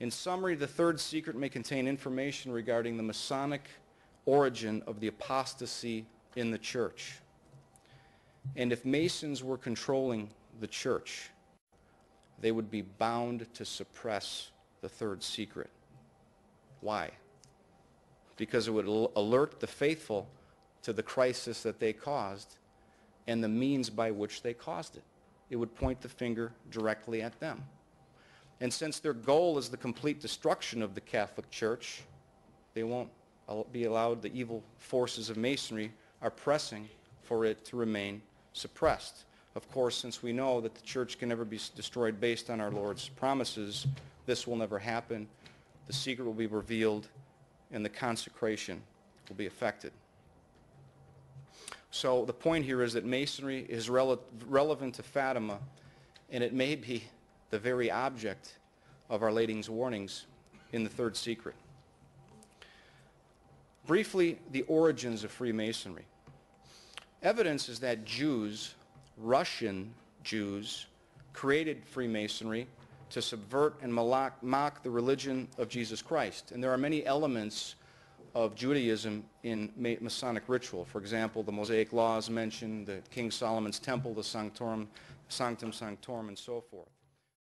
In summary, the third secret may contain information regarding the Masonic origin of the apostasy in the church. And if Masons were controlling the church, they would be bound to suppress the third secret. Why? Because it would alert the faithful to the crisis that they caused and the means by which they caused it. It would point the finger directly at them. And since their goal is the complete destruction of the Catholic Church, they won't be allowed, the evil forces of Masonry are pressing for it to remain suppressed. Of course, since we know that the church can never be destroyed based on our Lord's promises, this will never happen. The secret will be revealed and the consecration will be effected. So the point here is that Masonry is rele- relevant to Fatima, and it may be the very object of Our Lady's warnings in the third secret. Briefly, the origins of Freemasonry. Evidence is that Jews, Russian Jews, created Freemasonry to subvert and mock, the religion of Jesus Christ. And there are many elements of Judaism in Masonic ritual. For example, the Mosaic laws mentioned, the King Solomon's temple, the Sanctorum, Sanctum Sanctorum, and so forth.